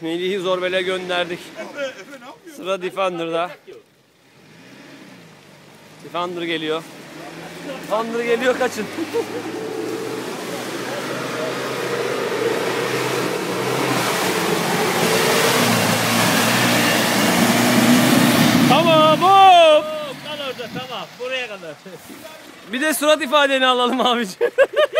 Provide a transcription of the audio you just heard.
Melih'i Zorbel'e gönderdik. Sıra Defender'da. Defender geliyor. Defender geliyor kaçın. tamam hop. Kal orada tamam. Buraya kadar. Bir de surat ifadeni alalım abiciğim.